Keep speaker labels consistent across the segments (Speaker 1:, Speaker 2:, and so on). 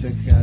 Speaker 1: Mexican.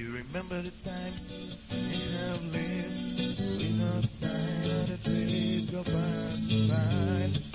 Speaker 1: You remember the times we have lived with no sign of the days go by?